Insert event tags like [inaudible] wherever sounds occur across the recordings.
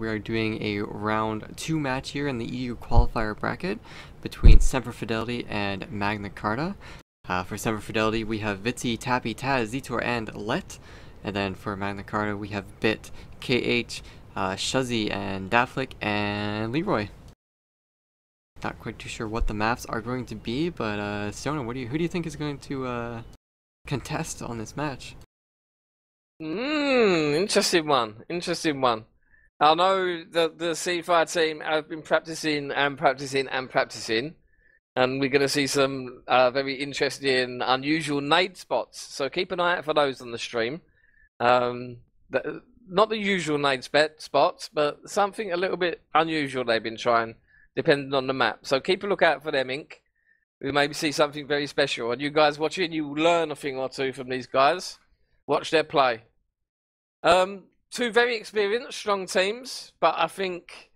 we are doing a round two match here in the EU qualifier bracket between Semper Fidelity and Magna Carta. Uh, for Semper Fidelity, we have Vitzi, Tappy, Taz, Zitor, and Let. And then for Magna Carta, we have Bit, KH, uh, Shuzzy, and Daflick, and Leroy. Not quite too sure what the maps are going to be, but uh, Sona, what do you, who do you think is going to uh, contest on this match? Hmm, interesting one. Interesting one. I know that the C5 team have been practicing and practicing and practicing, and we're going to see some uh, very interesting, unusual nade spots. So keep an eye out for those on the stream. Um, the, not the usual nade spots, but something a little bit unusual they've been trying, depending on the map. So keep a lookout for them, Ink. We maybe see something very special. And you guys watching, you learn a thing or two from these guys. Watch their play. Um, two very experienced, strong teams, but I think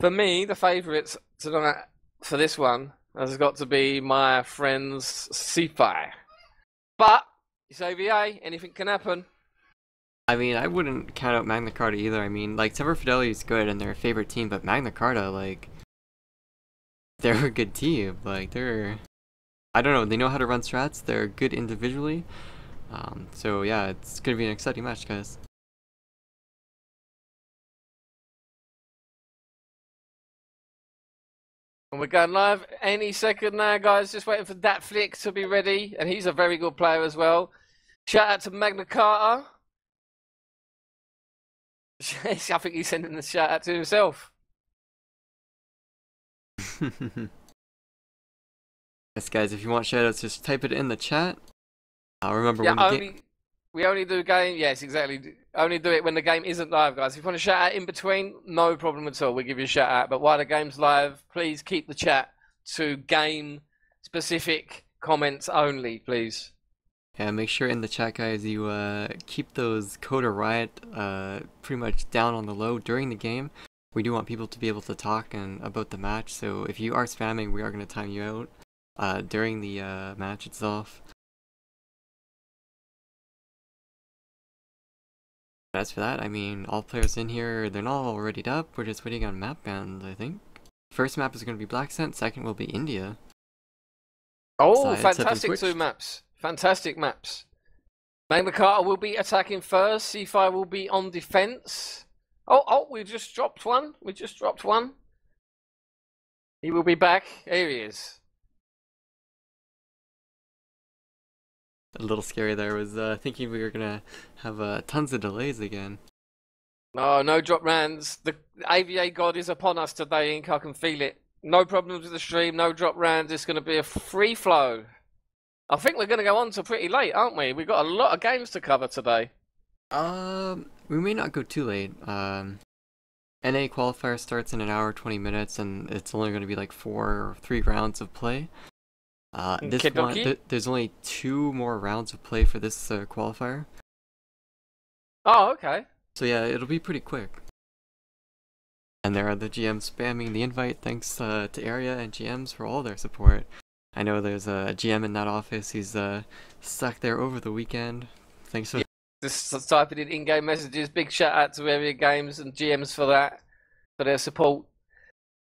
for me, the favourites tonight for this one has got to be my friends CFI. But it's AVA, anything can happen. I mean, I wouldn't count out Magna Carta either. I mean, like, Semper Fidelity is good and they're a favorite team, but Magna Carta, like, they're a good team. Like, they're, I don't know, they know how to run strats. They're good individually. Um, so yeah, it's gonna be an exciting match, guys. And we're going live any second now, guys. Just waiting for that flick to be ready, and he's a very good player as well. Shout out to Magna Carta. [laughs] I think he's sending the shout out to himself. [laughs] yes, guys, if you want shoutouts, just type it in the chat. I'll remember yeah, when only. We only do game. Yes, exactly. Only do it when the game isn't live, guys. If you want to shout out in between, no problem at all. We give you a shout out. But while the game's live, please keep the chat to game specific comments only, please. Yeah, make sure in the chat, guys, you uh, keep those Coda Riot uh, pretty much down on the low during the game. We do want people to be able to talk and about the match, so if you are spamming, we are going to time you out uh, during the uh, match itself. As for that, I mean, all players in here, they're not all readied up. We're just waiting on map bans, I think. First map is going to be Black Scent, second will be India. Oh, fantastic two maps. Fantastic maps. Magna Carta will be attacking first. C5 will be on defense. Oh, oh, we just dropped one. We just dropped one. He will be back. Here he is. A little scary there. Was uh, thinking we were gonna have uh, tons of delays again. No, no drop rounds. The AVA god is upon us today, Ink. I can feel it. No problems with the stream, no drop rounds. It's going to be a free flow. I think we're going to go on to pretty late, aren't we? We've got a lot of games to cover today. Um, we may not go too late. Um, NA qualifier starts in an hour, 20 minutes, and it's only going to be like four or three rounds of play. Uh, this one, th there's only two more rounds of play for this uh, qualifier. Oh, okay. So yeah, it'll be pretty quick. And there are the GMs spamming the invite. Thanks uh, to Aeria and GMs for all their support. I know there's a GM in that office. He's uh, stuck there over the weekend. Thanks for. Yeah, just typing in in-game messages. Big shout out to Aeria Games and GMs for that, for their support.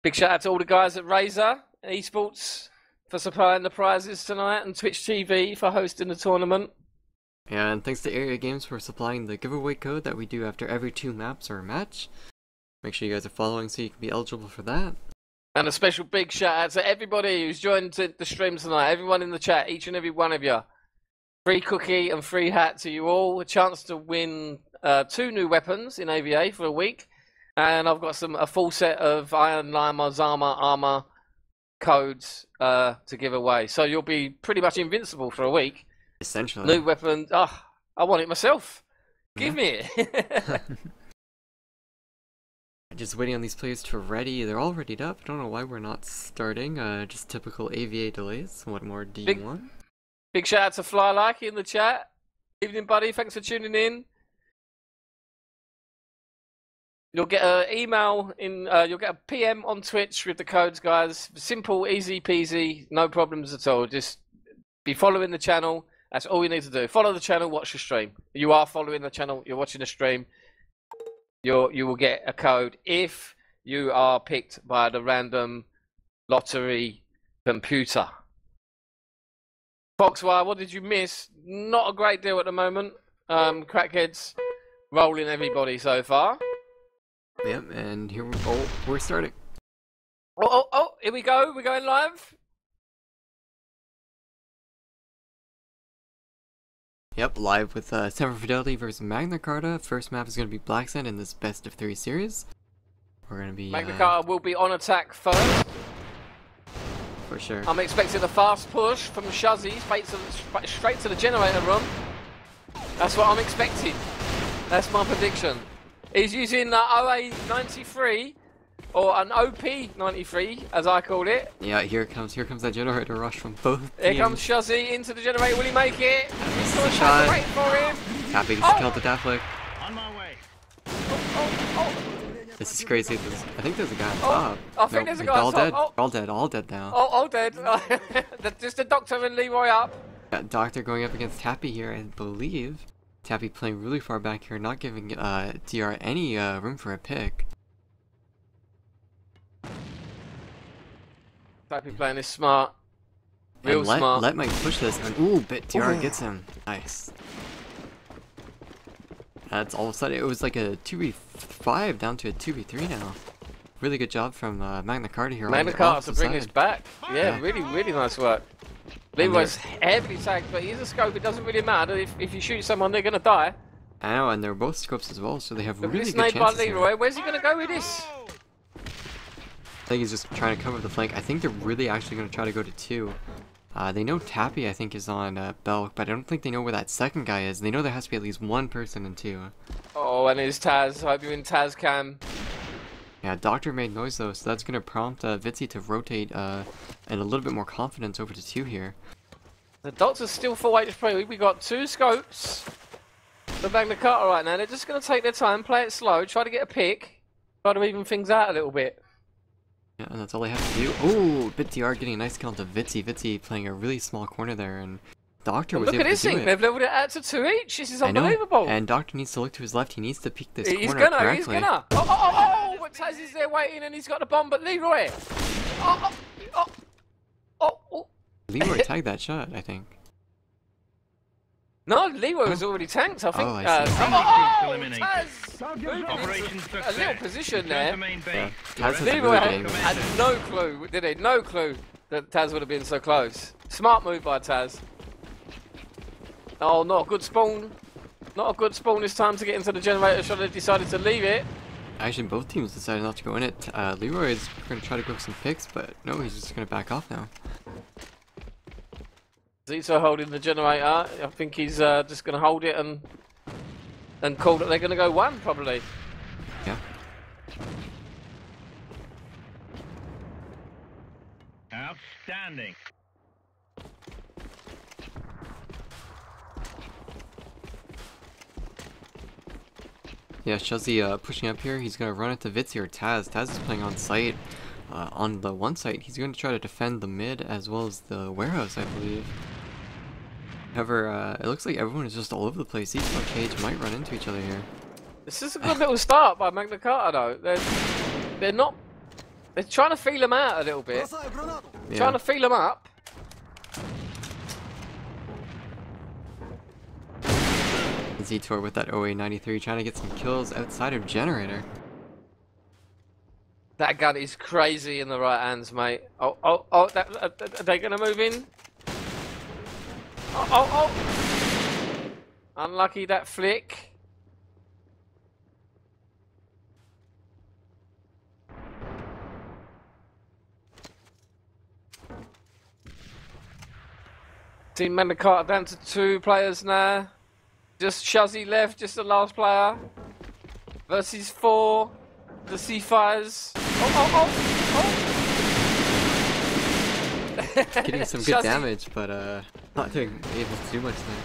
Big shout out to all the guys at Razer Esports for supplying the prizes tonight and Twitch TV for hosting the tournament. Yeah, and thanks to Aeria Games for supplying the giveaway code that we do after every two maps or a match. Make sure you guys are following so you can be eligible for that. And a special big shout out to everybody who's joined the stream tonight, everyone in the chat, each and every one of you. Free cookie and free hat to you all. A chance to win uh, two new weapons in AVA for a week. And I've got some a full set of Iron Lima Zama armor codes uh, to give away. So you'll be pretty much invincible for a week. Essentially. New weapon. Oh, I want it myself. Give me it. [laughs] [laughs] just waiting on these players to ready. They're all readied up. I don't know why we're not starting. Uh, just typical AVA delays. What more do you big, want? Big shout out to Fly Like in the chat. Evening, buddy. Thanks for tuning in. You'll get an email in. Uh, you'll get a PM on Twitch with the codes, guys. Simple, easy peasy, no problems at all. Just be following the channel. That's all you need to do. Follow the channel, watch the stream. You are following the channel. You're watching the stream. you you will get a code if you are picked by the random lottery computer. Foxwire, what did you miss? Not a great deal at the moment. Um, crackheads rolling everybody so far. Yep, and here we oh, we're starting. Oh, oh, oh, here we go. We're going live. Yep, live with uh, Semper Fidelity versus Magna Carta. First map is going to be Black Sand in this best of three series. We're going to be. Magna uh, Carta will be on attack first. For sure. I'm expecting a fast push from Shuzzy straight to, straight to the generator room. That's what I'm expecting. That's my prediction. He's using the OA93 or an OP93 as I call it. Yeah, here it comes. Here comes that generator rush from both Here teams. comes Shuzzy into the generator. Will he make it? This He's is a shot. Wait for him. Happy gets Oh! killed the Deathlick. On my way. Oh, oh, oh. This is crazy. This, I think there's a guy on Oh, top. I think there's a they're guy on all top. dead. Oh. All dead. All dead now. Oh, oh, dead. [laughs] The- Just the doctor and Leroy up. Got Doctor going up against Tappy here, I believe. Tappy playing really far back here, not giving uh, DR any uh, room for a pick. Tappy playing is smart. Real and let, smart. let Mike push this, and ooh, but DR Ooh. gets him. Nice. That's all of a sudden, it was like a 2v5 down to a 2v3 now. Really good job from uh, Magna Carta here. on Magna Carta to bring us back. Yeah, Yeah. really, really nice work. Leroy's heavily tagged, but he's a scope. It doesn't really matter. If, if you shoot someone, they're going to die. I know, and they're both scopes as well, so they have really good by chances here. Leroy. Where's he going to go with this? I think he's just trying to cover the flank. I think they're really actually going to try to go to two. Uh, they know Tappy, I think, is on uh, Belk, but I don't think they know where that second guy is. They know there has to be at least one person in two. Oh, and it's Taz. I hope you're in Taz cam. Yeah, Doctor made noise though, so that's going to prompt uh, to rotate uh, and a little bit more confidence over to two here. The Doctor's still full HP. We got two scopes. The Magna Carta right now. They're just going to take their time, play it slow, try to get a pick, try to even things out a little bit. Yeah, and that's all they have to do. Ooh, BitDR getting a nice kill onto Vitzi. Vitzi playing a really small corner there, and Doctor was Look able at this to do thing. They've leveled it out to two each. This is unbelievable. and Doctor needs to look to his left. He needs to peek this He's corner gonna, correctly. he's gonna. Oh, oh, oh, oh, but Taz is there waiting and he's got the bomb, but Leroy. Oh, oh, oh, oh, oh. Leroy [laughs] tagged that shot, I think. No, Leroy was already tanked, I think. Oh, I uh, see. oh, oh, oh, Taz moving Operation into success. a little position there. Yeah. Taz Leroy had, had no clue, did he? No clue that Taz would have been so close. Smart move by Taz. Oh, not a good spawn. Not a good spawn this time to get into the generator. Should have decided to leave it. Actually, both teams decided not to go in it. Uh, Leroy is going to try to go for some picks, but no, he's just going to back off now. Zito holding the generator. I think he's uh, just going to hold it and and call that they're going to go one probably. Yeah. Outstanding. Yeah, Shuzzy uh, pushing up here. He's going to run into Vitzi or Taz. Taz is playing on site. Uh, on the one site, he's going to try to defend the mid as well as the warehouse, I believe. However, uh, it looks like everyone is just all over the place. These two Cage might run into each other here. This is a good little start by Magna Carta though. They're they're not. They're trying to feel him out a little bit. Yeah. Trying to feel him up. Z-Tor with that OA93 trying to get some kills outside of Generator. That gun is crazy in the right hands, mate. Oh, oh, oh, that, uh, are they going to move in? Oh, oh, oh. Unlucky that flick. Team Magna Carta down to two players now. Just Shuzzy left, just the last player. Versus four. The C5s. Oh, oh, oh, oh. Getting some [laughs] good Shuzzy- damage, but uh, not doing able to do much there.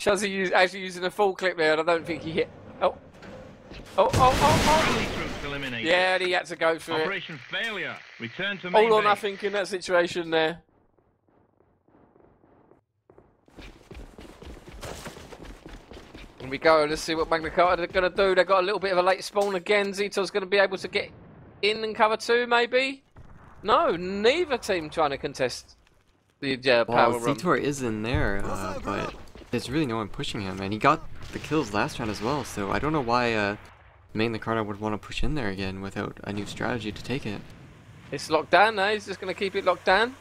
Shuzzy use, actually using a full clip there, and I don't think he hit. Oh. Oh, oh, oh, oh. Yeah, and he had to go for it. Operation failure. Return to main All or base. nothing in that situation there. Here we go. Let's see what Magna Carta are going to do. They've got a little bit of a late spawn again. Zito's going to be able to get in and cover two, maybe? No, neither team trying to contest the uh, power Well, room. Zitor is in there, uh, but there's really no one pushing him, and he got the kills last round as well, so I don't know why uh, Magna Carta would want to push in there again without a new strategy to take it. It's locked down now. He's just going to keep it locked down.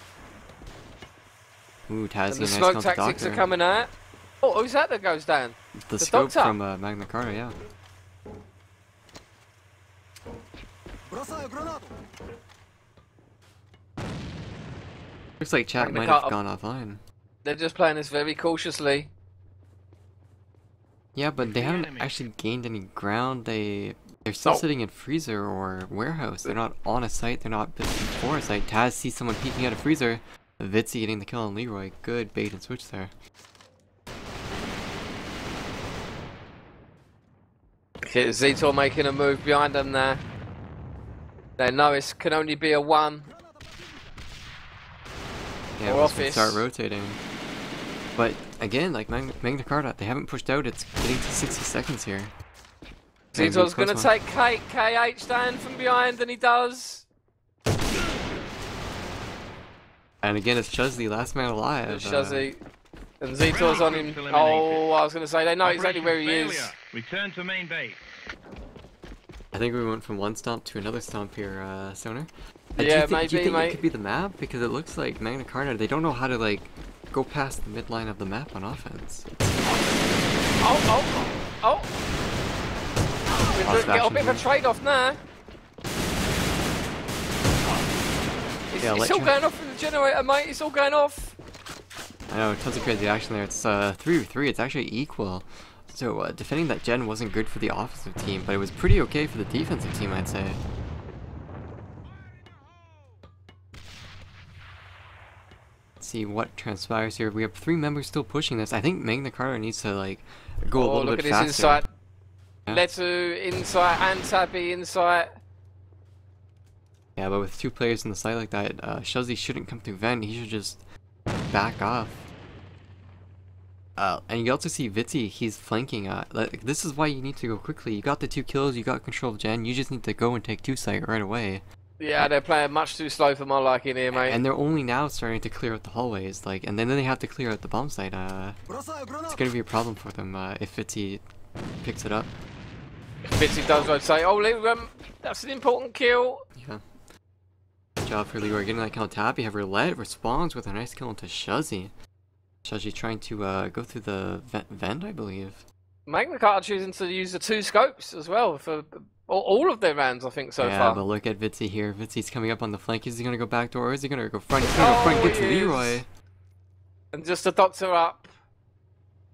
Ooh, And Taz, the nice smoke tactics are coming out. Oh, who's that that goes down? The, the scope doctor. from uh, Magna Carta, yeah. Looks like chat Magna might have gone offline. They're just playing this very cautiously. Yeah, but they the haven't enemy. actually gained any ground. They they're still Oh. sitting in freezer or warehouse. They're not on a site. They're not built for a site. Taz sees someone peeking out a freezer. Vitzi getting the kill on Leroy. Good bait and switch there. Okay, Zitor making a move behind them there. They know it can only be a one. Yeah, Or once we start rotating. But again, like Mag- Magna Carta, they haven't pushed out. It's getting to 60 seconds here. Gonna be a Zitor's going to one. take K- KH down from behind, and he does. And again, it's Chuzzy, last man alive. There's uh, And Zitor's on him. Oh, I was going to say, they know exactly Operation where he is. failure. Return to main base. I think we went from one stomp to another stomp here, uh, Stoner. Uh, do Yeah, you think, do you think it could be the map? Because it looks like Magna Carta, they don't know how to, like, go past the midline of the map on offense. Oh, oh, oh. We're Lots getting a bit of a trade-off now. It's, Yeah, it's all going off in the generator, mate. It's all going off. I know, tons of crazy action there. It's uh, 3 v 3, it's actually equal. So, uh, defending that gen wasn't good for the offensive team, but it was pretty okay for the defensive team, I'd say. Let's see what transpires here. We have three members still pushing this. I think Magna Carta needs to, like, go a oh, little look bit at his faster. insight. Yeah. Letu insight and Tappy insight. Yeah, but with two players in the site like that, uh, Shuzzy shouldn't come through vent. He should just back off. Uh, and you also see Vitzi, he's flanking. Uh, like, this is why you need to go quickly. You got the two kills, you got control of Jen, You just need to go and take two site right away. Yeah, they're playing much too slow for my liking here, mate. And they're only now starting to clear out the hallways, like, and then they have to clear out the bomb site. Uh, it's gonna be a problem for them uh, if Vitzi picks it up. Fitzy does rotate. Oh, Lee, um, that's an important kill. Yeah. Good job for Leroy getting that kill on tap. You have Roulette responds with a nice kill into Shuzzy. Shuzzy trying to uh, go through the vent, I believe. Magna Carta choosing to use the two scopes as well for all, of their rounds, I think, so yeah, far. but look at Vitzi here. Vitzi's coming up on the flank. Is he gonna go back door or is he gonna go front? He's gonna go front, Oh, get to. Leroy. And just the doctor up.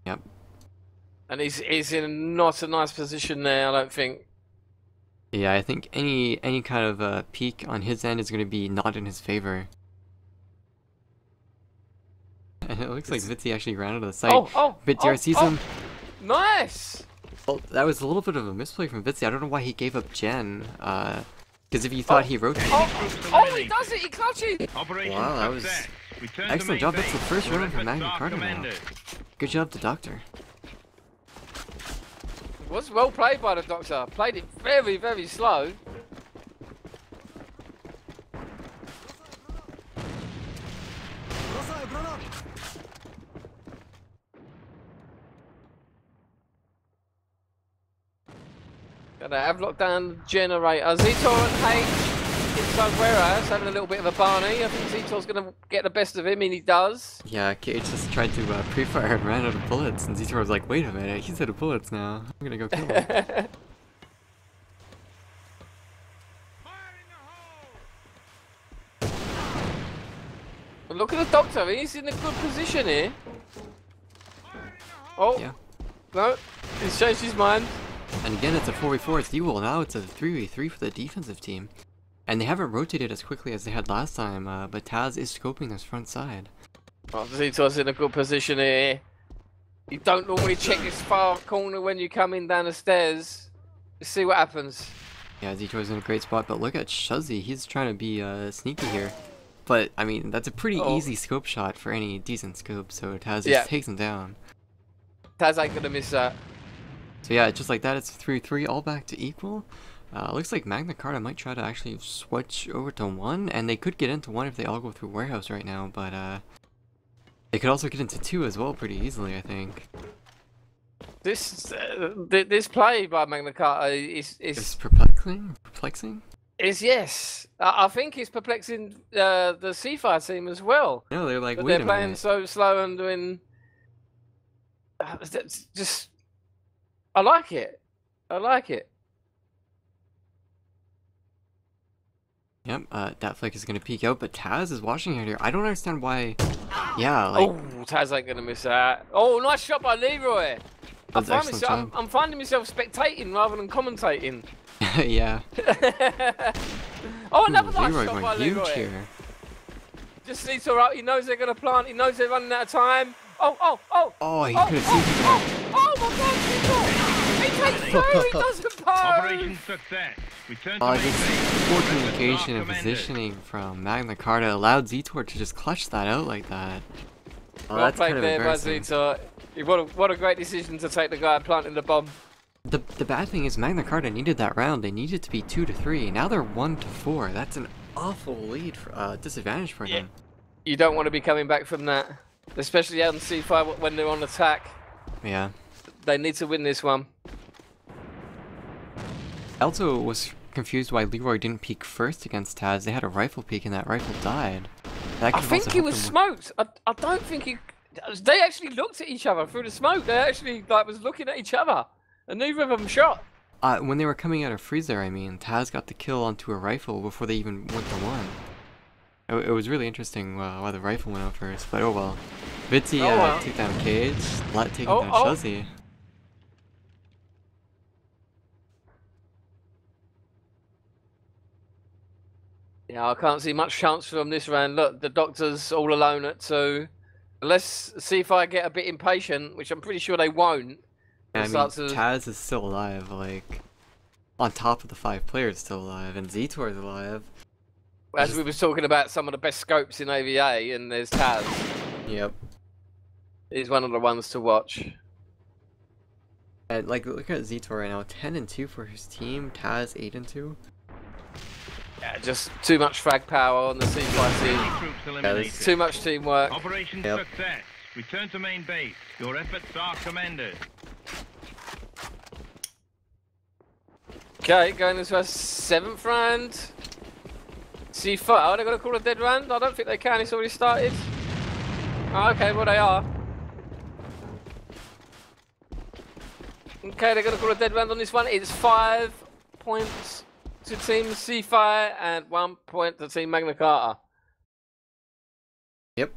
Yep. And he's, he's in not a nice position there, I don't think. Yeah, I think any any kind of uh, peak on his end is gonna be not in his favor. And [laughs] it looks like Vitzi actually ran out of the site. Oh, oh, But oh, JR sees oh, him. Nice! Well, that was a little bit of a misplay from Vitzi. I don't know why he gave up Gen. Uh, because if you thought Oh. he rotated, Oh, oh, he does it! He clutches! Operation Wow, that was success. Return to excellent job. That's the first run round for efforts Magna Carta now. good job, the doctor. Was well played by the doctor. Played it very, very slow. Gonna have lockdown generator. Zitor and H inside warehouse having a little bit of a Barney. I think Zitor's gonna get the best of him, and he does. Yeah, Cage just tried to uh, pre-fire and ran out of bullets, and Zitor was like, "Wait a minute, he's out of bullets now. I'm gonna go kill him." [laughs] Look at the doctor. He's in a good position here. Oh yeah. no, he's changed his mind. And again, it's a 4v4. It's duel. Now it's a 3v3 for the defensive team. And they haven't rotated as quickly as they had last time, uh, but Taz is scoping this front side. Oh, Zitor's in a good position here. You don't normally check this far corner when you come in down the stairs. Let's see what happens. Yeah, Zitor's in a great spot, but look at Shuzzy. He's trying to be uh, sneaky here. But, I mean, that's a pretty Oh. easy scope shot for any decent scope, so Taz Yeah. just takes him down. Taz ain't gonna miss that. So yeah, just like that, it's 3-3, all back to equal. Uh, looks like Magna Carta might try to actually switch over to 1, and they could get into 1 if they all go through Warehouse right now, but uh, they could also get into 2 as well pretty easily, I think. This uh, th- this play by Magna Carta is It's is, perplexing? Perplexing? is yes. I, I think it's perplexing uh, the C5 team as well. No, they're like, they're playing minute. so slow and doing. Uh, just. I like it. I like it. Yep, uh, that flick is gonna peek out, but Taz is watching it here. I don't understand why. Yeah, like, oh, Taz ain't gonna miss that. Oh, nice shot by Leroy. I That's find excellent myself, I'm. I'm finding myself spectating rather than commentating. [laughs] yeah. [laughs] oh, Ooh, another nice Leroy shot by huge Leroy. here. Just needs to out. He knows they're gonna plant. He knows they're running out of time. Oh, oh, oh. Oh, he Oh, could have oh, seen oh, oh my God! He takes doesn't Operation pose. success. Return to Oh, main just base. poor Your efforts are communication and positioning from Magna Carta allowed Zetor to just clutch that out like that. Oh, Well that's played kind of there by embarrassing. Zita. What a, what a great decision to take the guy planting the bomb. The, the bad thing is Magna Carta needed that round. They needed to be 2 to 3. Now they're 1 to 4. That's an awful lead, for, uh, disadvantage for Yeah. them. You don't want to be coming back from that, especially out in C5 when they're on attack. Yeah. They need to win this one. Also was confused why Leroy didn't peek first against Taz. They had a rifle peek and that rifle died. That I think he was smoked. I, I don't think he. They actually looked at each other through the smoke. They actually like was looking at each other, and neither of them shot. Uh, when they were coming out of freezer, I mean, Taz got the kill onto a rifle before they even went to one. It, it was really interesting uh, why the rifle went out first, but oh well. Vitzi Oh uh, well. took down Cage, Lat taking Oh, down oh. Shuzzy. Yeah, I can't see much chance for from this round. Look, the doctor's all alone at two. Let's see if I get a bit impatient, which I'm pretty sure they won't. I mean, to- Taz is still alive, like, on top of the five players still alive, and Zetor is alive. As Just- we were talking about some of the best scopes in AVA, and there's Taz. Yep. He's one of the ones to watch. And, like, look at Zetor right now, 10 and 2 for his team, Taz 8 and 2. Yeah, just too much frag power on the C5 team. Enemy troops. Too much teamwork. Operation Yep. success. Return to main base. Your efforts are commended. Okay, going into our seventh round. C5. Are they going to call a dead round? I don't think they can. It's already started. Oh, okay, well they are. Okay, they're going to call a dead round on this one. It's five points to Team C5 and one point to Team Magna Carta. Yep.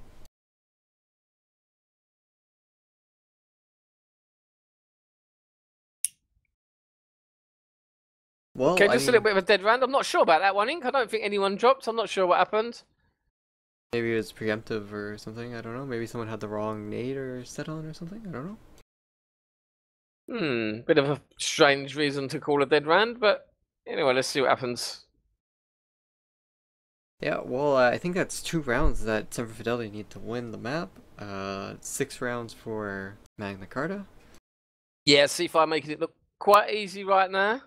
Well, Okay, I just a little bit of a dead round. I'm not sure about that one, Ink. I don't think anyone dropped. I'm not sure what happened. maybe it was preemptive or something, I don't know. Maybe someone had the wrong nade or set on or something, I don't know. Hmm, bit of a strange reason to call a dead round, but anyway, let's see what happens. Yeah, well, uh, I think that's two rounds that Semper Fidelity need to win the map. Uh, six rounds for Magna Carta. Yeah, C5 making it look quite easy right now.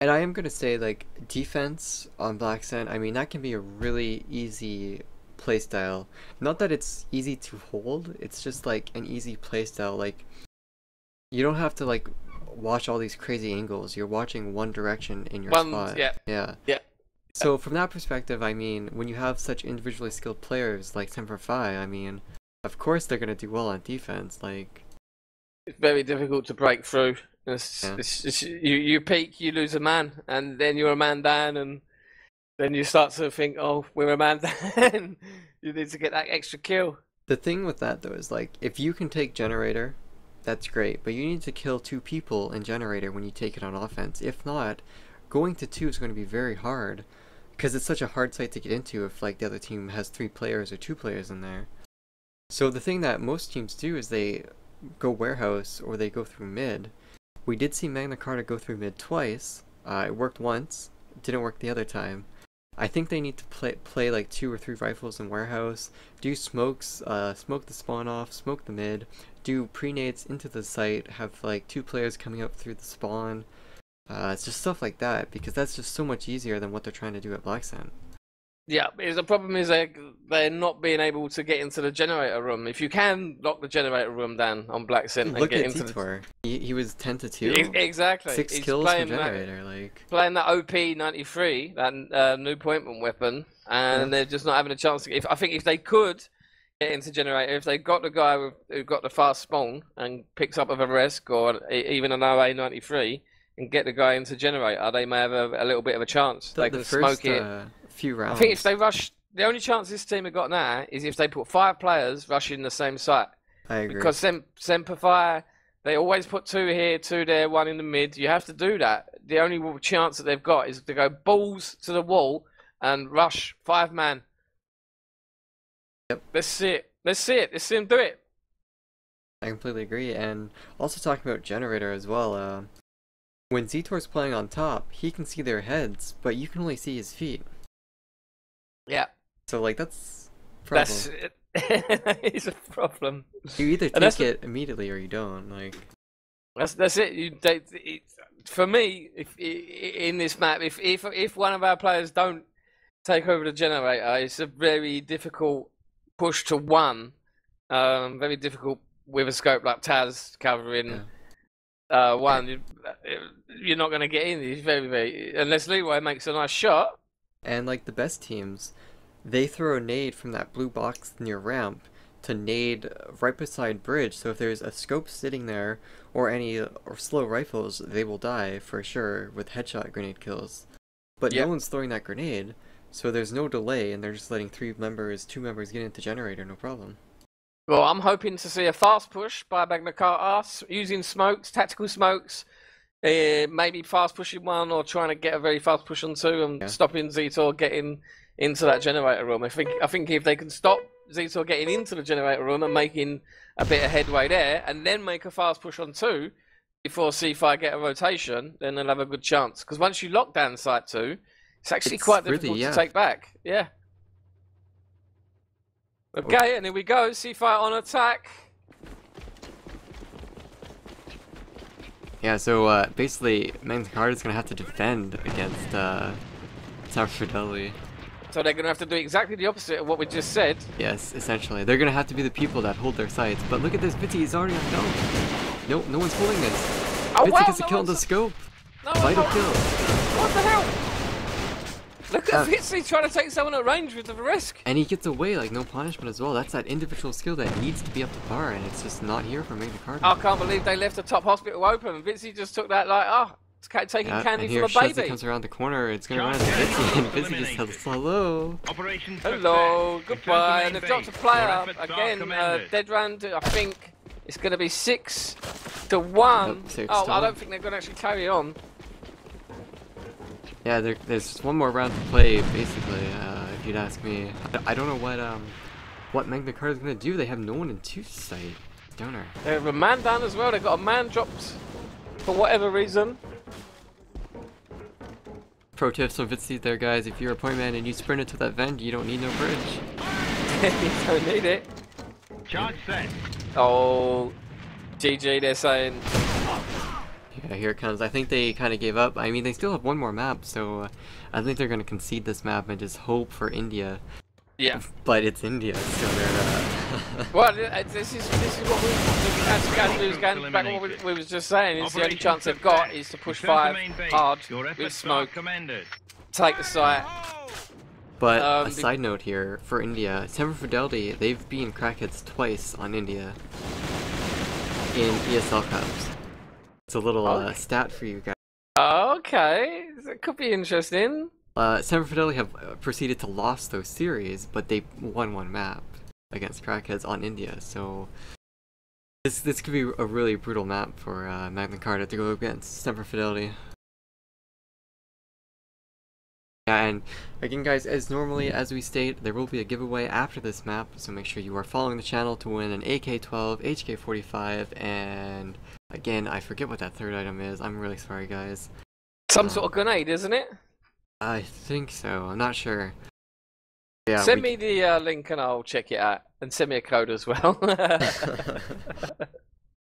And I am gonna say, like, defense on Black Sand, I mean, that can be a really easy playstyle. Not that it's easy to hold, it's just like an easy playstyle. Like, you don't have to, like, watch all these crazy angles. You're watching one direction in your One- spot. yeah. Yeah. Yeah. So, from that perspective, I mean, when you have such individually skilled players like Semper Fi, I mean, of course they're gonna do well on defense. Like, It's very difficult to break through. It's, Yeah. it's, it's, you, you peak, you lose a man, and then you're a man down, and then you start to think, oh, we're a man [laughs] down. you need to get that extra kill. The thing with that though is like if you can take generator, that's great, but you need to kill two people in generator when you take it on offense. If not, going to two is going to be very hard because it's such a hard site to get into if like the other team has three players or two players in there. So the thing that most teams do is they go warehouse or they go through mid. We did see Magna Carta go through mid twice. Uh, it worked once, didn't work the other time. I think they need to play play like two or three rifles in warehouse. Do smokes, uh, smoke the spawn off, smoke the mid. Do pre-nades into the site. Have like two players coming up through the spawn. Uh, it's just stuff like that because that's just so much easier than what they're trying to do at Black Scent. Yeah, the problem is they they're not being able to get into the generator room. If you can lock the generator room down on Black and Look get at into the Zitor. He, he was ten to two. Ex- exactly Six He's kills playing that, generator. Like playing that OP ninety three, that uh, new appointment weapon, and Yeah. they're just not having a chance. To, if I think if they could get into generator, if they got the guy with, who got the fast spawn and picks up a Veresk or even an OA ninety three. And get the guy into generator, they may have a, a little bit of a chance. the, they the can first smoke it. uh, few I think if they rush, the only chance this team have got now is if they put five players rushing the same site. I agree. Because Sem- Semper Fi, they always put two here, two there, one in the mid. You have to do that. The only chance that they've got is to go balls to the wall and rush five man. Yep. Let's see it. Let's see it. Let's see them do it. I completely agree. And also talking about generator as well. Uh, when Zetor's playing on top, he can see their heads, but you can only see his feet. Yeah, So like that's problem. that's it. [laughs] it's a problem. You either take it immediately or you don't. Like That's that's it. You, they, it for me, if in this map, if if if one of our players don't take over the generator, it's a very difficult push to one. Um, very difficult with a scope like Taz covering uh, one. You, you're not going to get in. It's very very unless Leroy makes a nice shot. and like the best teams, they throw a nade from that blue box near ramp to nade right beside bridge. So if there's a scope sitting there or any or slow rifles, they will die for sure with headshot grenade kills. But Yep. no one's throwing that grenade, so there's no delay, and they're just letting three members, two members get into generator, no problem. Well, I'm hoping to see a fast push by Magna Carta using smokes, tactical smokes, uh, maybe fast pushing one or trying to get a very fast push on two and Yeah. stopping Zetor getting into that generator room. I think I think if they can stop Zetor getting into the generator room and making a bit of headway there, and then make a fast push on two before C5 get a rotation, then they'll have a good chance. Because once you lock down site two, it's actually It's quite really- difficult yeah. to take back. Yeah. Okay, and here we go. C5 on attack. Yeah, so uh, basically, Magna Carta is gonna have to defend against uh, Tower Fidelity. So they're going to have to do exactly the opposite of what we just said. Yes, essentially. They're gonna have to be the people that hold their sights. But look at this, Vitty, he's already on dome. No, no one's holding this. Oh, Vitty wow, gets a no kill on the scope. No, Vital no, kill. What the hell? Look at Uh, trying to take someone at range with the risk. And he gets away, like, no punishment as well. That's that individual skill that needs to be up to par, and it's just not here for Magna Carta. I can't believe they left the top hospital open. Vincy just took that like, oh, it's ca- taking Yeah, candy and here from a Shuzzy baby. comes around the corner, it's gonna run into down. Vitty, and Vitty just Eliminated. says hello. Operation Hello, success. goodbye. And to they've main dropped a player Your again. Uh, dead round. I think it's going to be six to one. Yep, six oh, to I don't think they're going to actually carry on. Yeah, there, there's just one more round to play, basically, uh, if you'd ask me. I, I don't know what, um, what Magna Carta's gonna do. They have no one in two site. Donor. They have a man down as well. They've got a man dropped for whatever reason. Pro tips on Vitzy there, guys. If you're a point man and you sprint into that vent, you don't need no bridge. you [laughs] don't need it. Charge set. Oh, GG, they're saying. Yeah, here it comes. I think they kind of gave up. I mean, they still have one more map, so uh, I think they're going to concede this map and just hope for India. Yeah. But it's India, so they're. Uh, [laughs] Well, uh, this is this is what we as Gazoo's going back what we, we was just saying. Is the only chance they've got is to push Return five main hard with smoke, commended. take the site. but Um, a side note here for India, Semper Fidelity, they've been crackheads twice on India in ESL Cups. It's a little uh, stat for you guys. Okay, that could be interesting. Uh, Semper Fidelity have uh, proceeded to lost those series, but they won one map against crackheads on India. So this this could be a really brutal map for uh, Magna Carta to go against Semper Fidelity. Yeah, and again, guys, as normally as we state, there will be a giveaway after this map, so make sure you are following the channel to win an AK-12, HK-45, and again, I forget what that third item is. I'm really sorry, guys. Some Uh, sort of grenade, isn't it? I think so. I'm not sure. Yeah. send we- me the uh, link and I'll check it out, and send me a code as well. [laughs]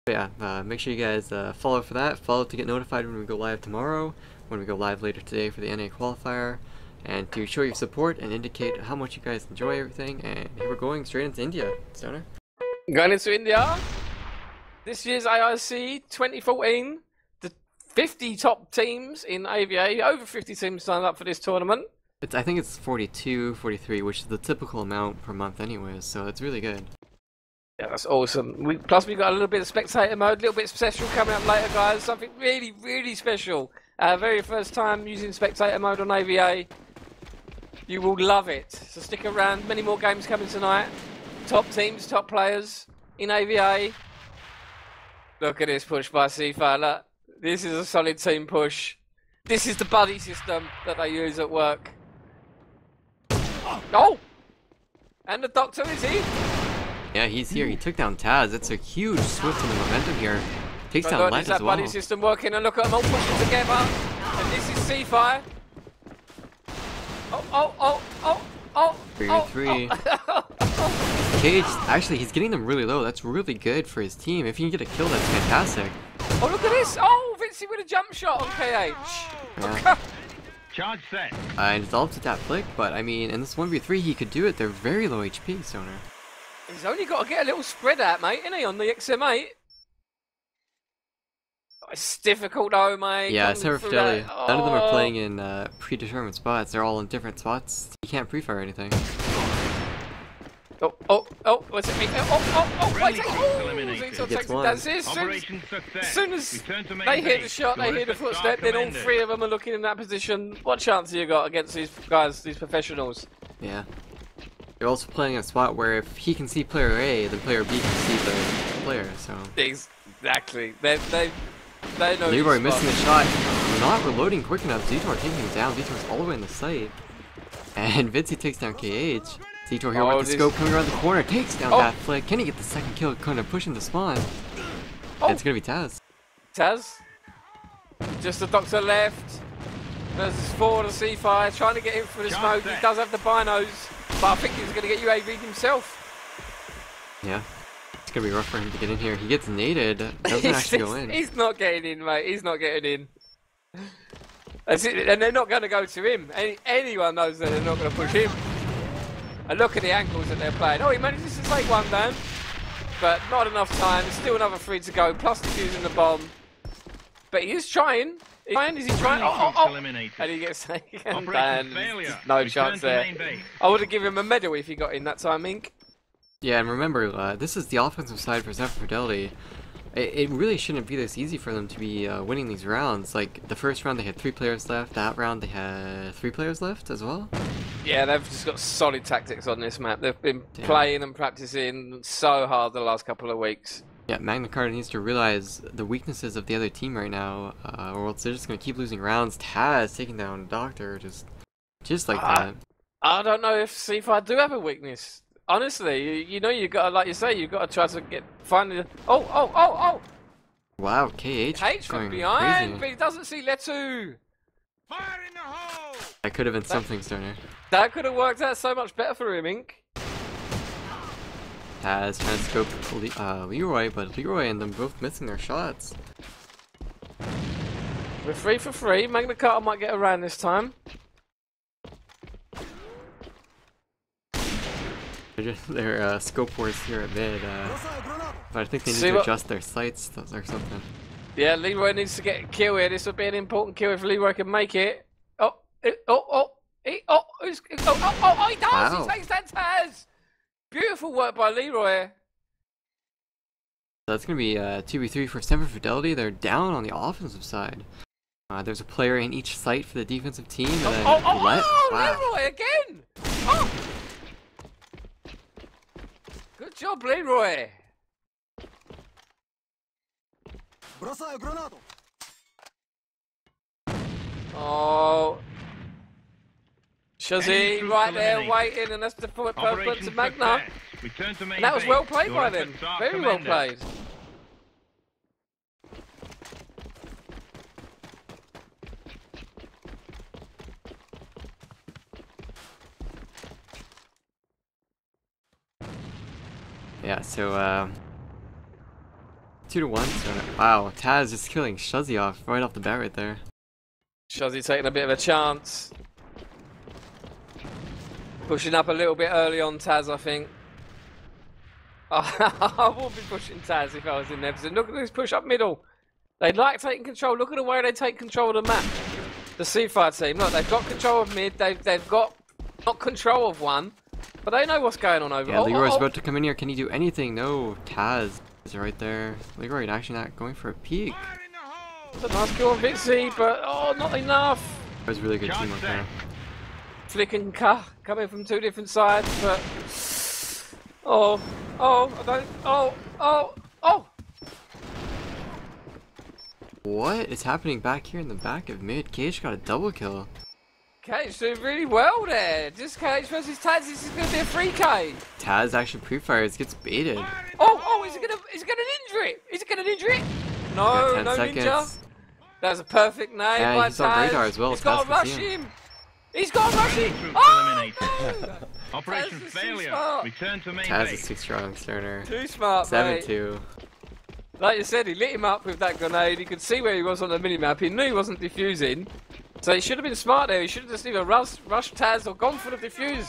yeah, uh, make sure you guys uh, follow for that. Follow to get notified when we go live tomorrow, when we go live later today for the NA qualifier, and to show your support and indicate how much you guys enjoy everything. And here we're going straight into India, Stoner. Going into India, this year's AIC 2014, the 50 top teams in AVA, over 50 teams signed up for this tournament. It's I think it's 42, 43, which is the typical amount per month anyways, so it's really good. Yeah, that's awesome. We, plus, we've got a little bit of spectator mode, a little bit special coming up later, guys. Something really, really special. Uh, very first time using spectator mode on AVA. You will love it. So stick around. Many more games coming tonight. Top teams, top players in AVA. Look at this push by. Look, this is a solid team push. This is the buddy system that they use at work. Oh! And the doctor is he? Yeah, he's here. He took down Taz. It's a huge switch in the momentum here. Takes My down God, Let is that as well. buddy system working? And look at them all pushing together. And this is Seafire. Oh, oh, oh, oh, oh. Three, oh, three. Oh, Cage, actually, he's getting them really low. That's really good for his team. If he can get a kill, that's fantastic. oh, look at this. Oh, Vincey with a jump shot on KH. Yeah. Charge set. Uh, and it's that flick, but I mean, in this 1v3, he could do it. They're very low HP, Stoner. He's only got to get a little spread out, mate, isn't he, on the XM8? Oh, It's difficult though, mate. Yeah, coming Semper through Fidelity. that. None of them are Oh. playing in uh, predetermined spots. They're all in different spots. You can't pre-fire anything. Oh, oh, oh, what's it? Me? Oh, oh, oh, oh Friendly wait, teams oh, eliminated. Zito He gets takes it one. down. See, As soon as, Operation success. as soon as Return to they hear the shot, they hear the efforts footstep, then all three of them are looking in that position. What chance have you got against these guys, these professionals? Yeah. They're also playing a spot where if he can see player A, then player B can see the player, so... Exactly. They, they, they know. Leroy these missing the shot. Not reloading quick enough. Zitor taking him down. Zitor's all the way in the site. And Vinci takes down KH. Zitor here Oh, with the scope coming around the corner. Takes down Oh. that flick. Can he get the second kill? Kind of push him to spawn. Oh. It's gonna be Taz. Taz. Just the doctor left. There's four to C5 trying to get him for the Shot smoke. set. He does have the binos, but I think he's going to get UAV himself. Yeah. It's gonna be rough for him to get in here. He gets naded. [laughs] Doesn't He's- actually go in. He's not getting in, mate. He's not getting in. That's it. And they're not going to go to him. Any, anyone knows that they're not going to push him. And look at the angles that they're playing. Oh, he manages to take one down, but not enough time. There's still another three to go. Plus he's using the bomb. But he is trying. He's trying. Is he trying? Friendly Oh, oh, oh. And he gets taken down. No Return chance there. I would have given him a medal if he got in that time, Ink. Yeah, and remember, uh, this is the offensive side for Semper Fidelity. It, it really shouldn't be this easy for them to be uh, winning these rounds. Like, the first round they had three players left, that round they had three players left as well. Yeah, they've just got solid tactics on this map. They've been Damn. playing and practicing so hard the last couple of weeks. Yeah, Magna Carta needs to realize the weaknesses of the other team right now, uh, or else they're just gonna keep losing rounds. Taz taking down Doctor, just, just like that. I don't know if C5 do have a weakness. Honestly, you, you know you got to, like you say, you got to try to get find the. Oh, oh, oh, oh! Wow, KH H from going behind, crazy. but he doesn't see Letu. Fire in the hole! That could have been something, Stoner. That could have worked out so much better for him, Ink. Taz trying to scope Le- uh, Leroy, but Leroy and them both missing their shots. We're three for three. Magna Carta might get around this time. They're just their uh, scope wars here at mid, uh, but I think they need See to adjust their sights or something. Yeah, Leroy needs to get a kill here. This would be an important kill if Leroy can make it. Oh, oh, oh, he, oh, oh, oh, oh, oh, he does! Wow. He takes that Taz! Beautiful work by Leroy. So that's gonna be uh, 2v3 for Semper Fidelity. They're down on the offensive side. Uh, there's a player in each site for the defensive team, and Oh, then oh, oh, oh, wow. Leroy again! Oh! Good job, Leroy. Бросаю гранату! Oh. Enemy Shazzy troops right there eliminated. waiting, and that's the point point Operation to Magna. success. Return to main And that was base. well played Your by them. efforts are Very well commended. played. Yeah, so, uh, two to one. So, wow, Taz just killing Shuzzy off right off the bat right there. Shuzzy taking a bit of a chance. Pushing up a little bit early on Taz, I think. [laughs] I would be pushing Taz if I was in there. Look at this push up middle. They like taking control. Look at the way they take control of the map. The C5 team. Look, they've got control of mid. They've, they've got not control of one, but they know what's going on over. Yeah, Leroy's oh, oh. about to come in here. Can he do anything? No, Taz is right there. Leroy actually not going for a peek. It's a nice kill on Vixie, but oh, not enough. That was really good teamwork there. Flick and Ka coming from two different sides, but oh, oh, I don't, oh, oh, oh. What is happening back here in the back of mid? Cage got a double kill. Cage doing really well there. Just Cage versus Taz. This is going to be a free K. Taz actually pre-fires, gets baited. Oh, oh, is he going to, is he going to injure it? Is he going to injure it? No, no seconds. ninja. That's a perfect name Yeah, by he's on Taz. radar as well. He's Taz got to rush see him. him. He's got to rush him. Troops Oh, [laughs] no. Operation Taz failure. smart. Return to main Taz is base. too strong, Sterner. Too smart, mate. 7-2. Like you said, he lit him up with that grenade. He could see where he was on the minimap. He knew he wasn't defusing. So he should have been smart there. He should have just either rushed, rushed Taz or gone for the defuse.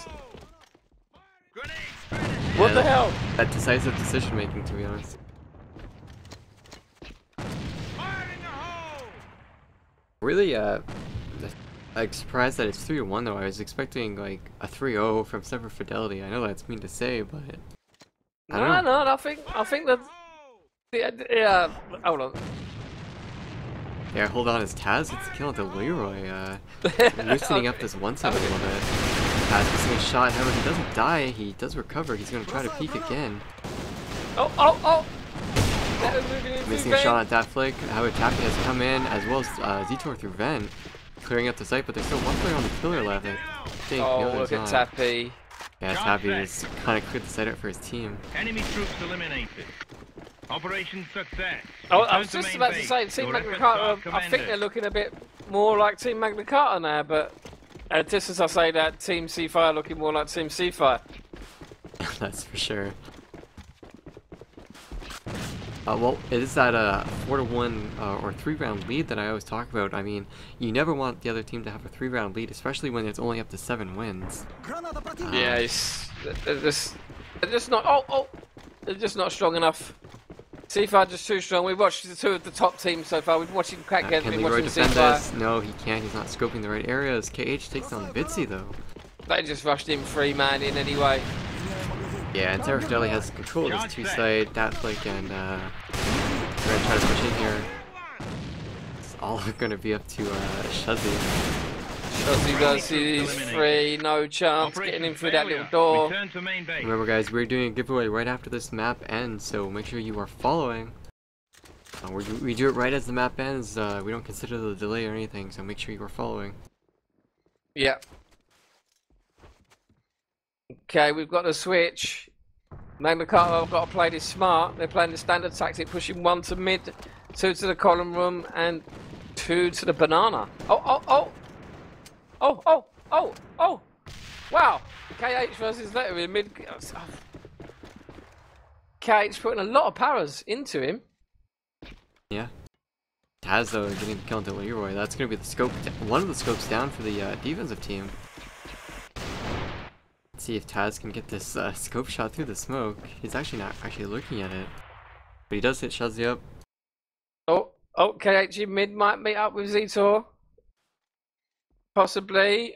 What Yeah, the hell? That decisive decision making, to be honest. Really, uh, I'm surprised that it's 3 to 1 though. I was expecting like a 3 0 from Semper Fidelity. I know that's mean to say, but. I No, don't know. no, I think I think that. Yeah, yeah, hold on. Yeah, hold on, as Taz gets a kill into Leroy, uh, [laughs] loosening up this one side a little bit. Taz missing a shot, however, he doesn't die, he does recover, he's gonna try to peek again. Oh, oh, oh! That was moving into Missing a shot at that flick, however, Tappy has come in, as well as uh, Zitor through Vent, clearing up the site, but there's still one player on the pillar left. I think, Oh, no, look at not. Tappy. Yeah, Shot Tappy set. has kind of cleared the site out for his team. Enemy troops eliminated. Operation success. Oh, I was just about to say, Team Magna Carta, I think they're looking a bit more like Team Magna Carta now, but uh, just as I say that, Team Seafire looking more like Team Seafire. [laughs] That's for sure. Uh, well, it is that uh, 4 to 1 uh, or 3 round lead that I always talk about. I mean, you never want the other team to have a 3 round lead, especially when it's only up to 7 wins. yeah, it's, just, just not. Oh, oh! They're just not strong enough. C5 just too strong. We've watched the two of the top teams so far. We've Uh, Crackhead, can we've been Leroy watching defend C5. this? No, he can't. He's not scoping the right areas. KH takes down Bitsy, though. They just rushed him three man in anyway. Yeah, and Terra Fidelity has control of this two side, that flank, and uh, they're gonna try to push in here. It's all [laughs] gonna be up to uh, Shuzzy. Shotzi does see these three, no chance Operation getting in through that little door. Return to main base. Remember, guys, we're doing a giveaway right after this map ends, so make sure you are following. Uh, we, do, we do it right as the map ends. Uh, we don't consider the delay or anything, so make sure you are following. Yeah. Okay, we've got the switch. Magna Carta have got to play this smart. They're playing the standard tactic, pushing one to mid, two to the column room, and two to the banana. Oh, oh, oh! Oh, oh, oh, oh! Wow! KH versus Letter in mid. KH putting a lot of powers into him. Yeah. Taz, though, getting the kill into Leroy. That's gonna be the scope, one of the scopes down for the uh, defensive team. Let's see if Taz can get this uh, [laughs] scope shot through the smoke. He's actually not actually looking at it. But he does hit Shazzy up. Oh, oh, KH in mid might meet up with Zitor. Possibly.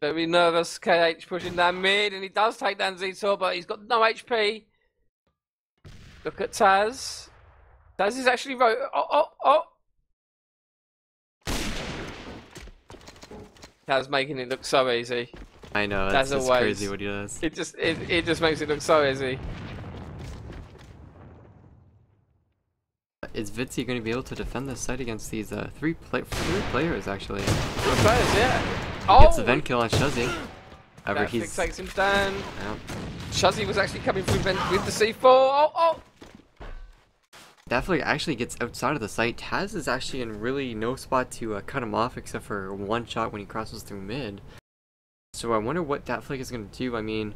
Very nervous, KH pushing down mid, and he does take down Zitor, but he's got no HP. Look at Taz. Taz is actually ro- oh oh oh. Taz making it look so easy. I know, that's just always. crazy what he does. It just it, it just makes it look so easy. Is Vitzi going to be able to defend this site against these uh, three, play three players, actually? Good players, yeah. Gets Oh, a vent kill on Shuzzy. However, that he's... takes him down. yeah. Shuzzy was actually coming through vent with the C4. Oh, oh. Definitely actually gets outside of the site. Taz is actually in really no spot to uh, cut him off except for one shot when he crosses through mid. So I wonder what that flick is gonna do. I mean,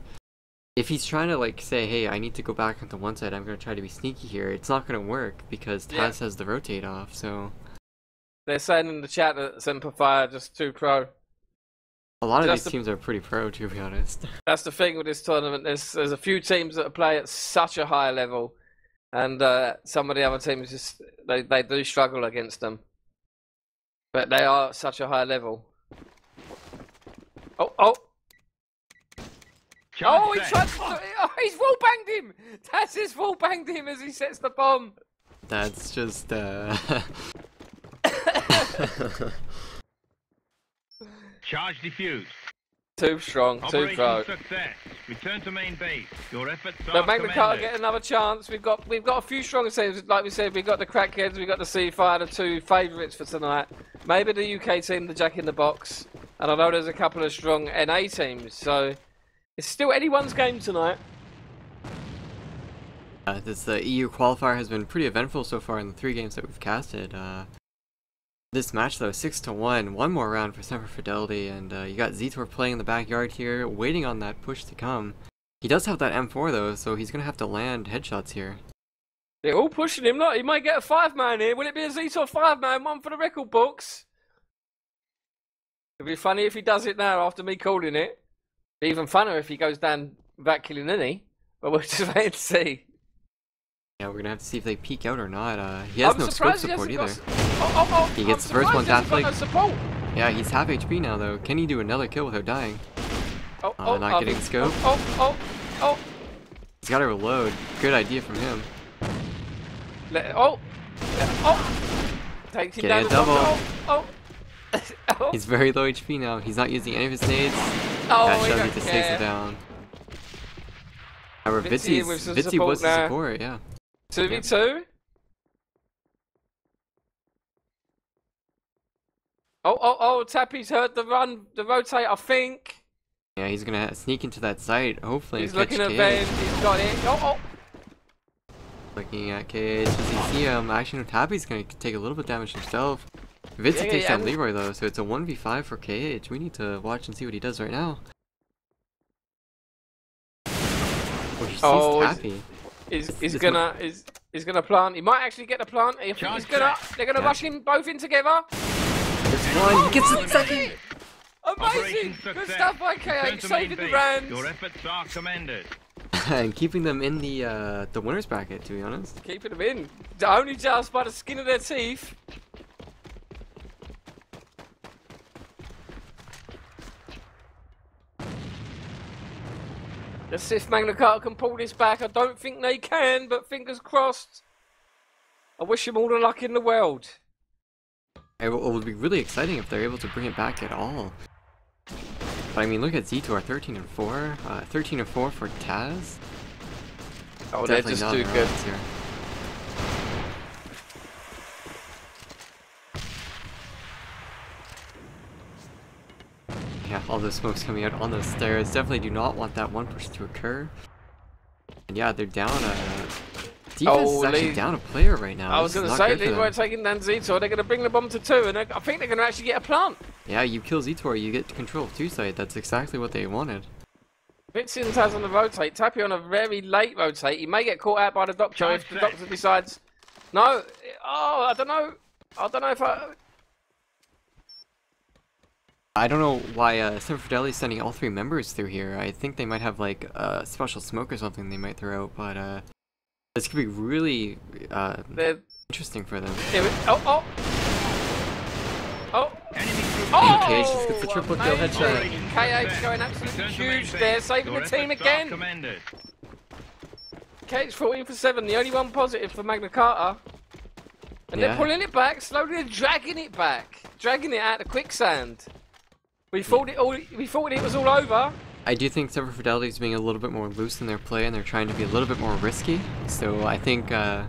if he's trying to like say, "Hey, I need to go back onto one side. I'm gonna try to be sneaky here," it's not gonna work because Taz Yeah. has the rotate off. So They're saying in the chat that Semper Fi are just too pro. a lot of Just these the- teams are pretty pro, to be honest. [laughs] That's the thing with this tournament. There's there's a few teams that play at such a high level, and uh, some of the other teams just they they do struggle against them. But they are at such a high level. Oh oh oh! He set. tried. To, oh, he's wall banged him. That's his wall banged him as he sets the bomb. That's just uh. [laughs] Charge defused. Too strong. Too Operation success. Return to main base. Your efforts are But Magna Carta commended. get another chance. We've got we've got a few strong teams. Like we said, we've got the Crackheads, we've got the Seafire, the two favourites for tonight. Maybe the UK team, the Jack in the Box, and I know there's a couple of strong NA teams. So it's still anyone's game tonight. Uh, this uh, EU qualifier has been pretty eventful so far in the three games that we've casted. Uh, this match though, six to one, one more round for Semper Fidelity, and uh, you got Zetor playing in the backyard here, waiting on that push to come. He does have that M4 though, so he's gonna have to land headshots here. They're all pushing him. Look, he might get a five man here. Will it be a Zetor five man? One for the record books. It'd be funny if he does it now after me calling it. Be even funnier if he goes down any. But we'll [laughs] just wait and see. Yeah, we're gonna have to see if they peek out or not. Uh, he has I'm no scope support either. got Oh, oh, oh, He gets the first one down, like- support. Yeah, he's half HP now though. Can he do another kill without dying? Oh, Uh, oh, not oh, getting scope. Oh, oh, oh, He's gotta reload. Good idea from him. let, oh, oh. Takes him Getting down a double. Oh, oh. [laughs] oh. He's very low HP now. He's not using any of his nades. oh, that shows he just takes him down. However, with support was the support, yeah. 2v2. Oh, oh, oh, Tappy's heard the run, the rotate, I think. Yeah, he's gonna sneak into that site, hopefully, He's looking at. Ben, he's got it. Oh, oh. Looking at KH, does he see um, him? Actually, no, Tappy's gonna take a little bit damage himself. Vitzi Yeah, yeah, takes yeah, down we- Leroy though, so it's a 1v5 for KH. We need to watch and see what he does right now. Oh, he sees Oh, he's- Tappy. He's, It's- he's gonna, he's, he's gonna plant. He might actually get the plant. If Charge he's gonna, they're gonna Yeah. rush him both in together. There's one, he gets Oh, the second! Amazing! Good stuff by KH, saving the base. rounds. Your efforts are commended. [laughs] and keeping them in the uh, the winners bracket, to be honest. Keeping them in. Only just by the skin of their teeth. Let's see if Magna Carta can pull this back. I don't think they can, but fingers crossed. I wish them all the luck in the world. It would be really exciting if they're able to bring it back at all. But I mean, look at Zetor, 13 and 4, uh, 13 and 4 for Taz. Oh, they're just not too good. here. Yeah, all those smokes coming out on those stairs. Definitely do not want that one push to occur. And yeah, they're down a... Defense is Oh, actually Lee- down a player right now. I was going to say, good for Leroy them. taking down Zito. They're going to bring the bomb to two, and I think they're going to actually get a plant. Yeah, you kill Zetor, you get control of two side. That's exactly what they wanted. Vincent has on the rotate. Tappy on a very late rotate. He may get caught out by the doctor Charge if the doctor decides. No. Oh, I don't know. I don't know if I. I don't know why uh, Semper Fidelity is sending all three members through here. I think they might have like a special smoke or something they might throw out, but uh, this could be really uh, They're, interesting for them. they're, oh, oh. Oh. Enemy troops Oh! KH just gets the triple kill amazing. headshot. KH going absolutely Return to main huge base. there, saving Your the team efforts are again. commended. KH 14 for 7, the only one positive for Magna Carta. And they're Yeah. pulling it back, slowly they're dragging it back. Dragging it out of quicksand. We thought it all we thought it was all over. I do think Semper Fidelity is being a little bit more loose in their play, and they're trying to be a little bit more risky. So I think uh,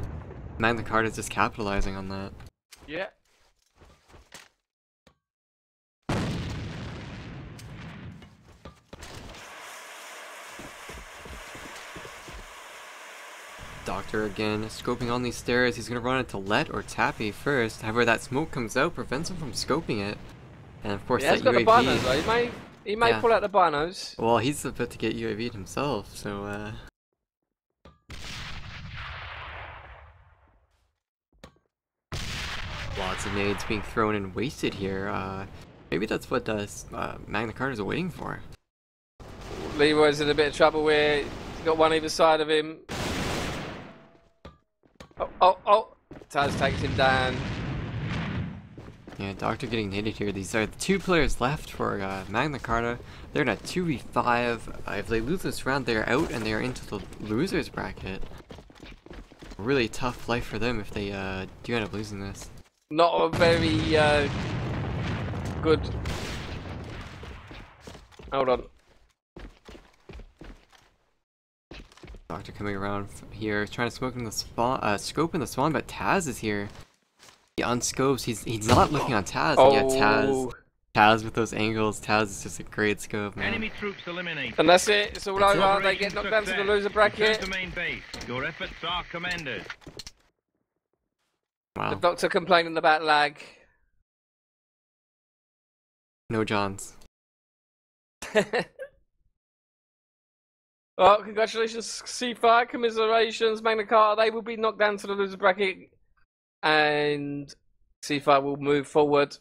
Magna Carta is just capitalizing on that. Yeah. Doctor again, scoping on these stairs. He's gonna run into Let or Tappy first. However, that smoke comes out, prevents him from scoping it. And of course, has that got the button UAV. though. He may He may Yeah. pull out the binos. Well, he's about to get UAV'd himself, so uh. Lots of nades being thrown and wasted here. Uh, maybe that's what uh, s- uh, Magna Carta's waiting for. Leroy's in a bit of trouble here. He's got one either side of him. Oh, oh, oh. Taz takes him down. Yeah, Doctor getting naded here. These are the two players left for uh, Magna Carta. They're in a 2v5. Uh, if they lose this round, they're out and they're into the losers bracket. Really tough life for them if they uh, do end up losing this. Not a very uh, good. Hold on. Doctor coming around here, trying to smoke in the spawn, uh, scope in the spawn, but Taz is here. He unscopes. He's he's not looking on Taz. And yet Taz, Oh, Taz with those angles. Taz is just a great scope, man. Enemy troops eliminated. and that's it. It's all That's over. They get knocked down to the loser bracket. to main base. Your efforts are commended. The doctor complaining about lag. No Johns. [laughs] well, congratulations, C5. Commiserations, Magna Carta. They will be knocked down to the loser bracket. And see if I will move forward